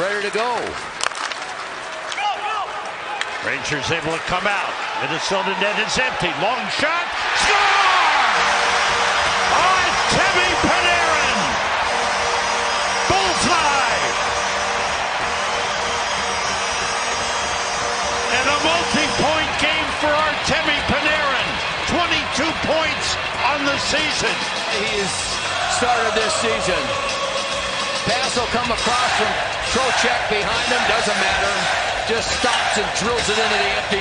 ready to go. Rangers able to come out. Minnesota net is empty. Long shot. Score! On Timmy Panarin! Bullseye! And a multi-point game for Artemi Panarin. 22 points on the season. He's started this season. Pass will come across from Trocheck behind him. Doesn't matter. Just stops and drills it into the empty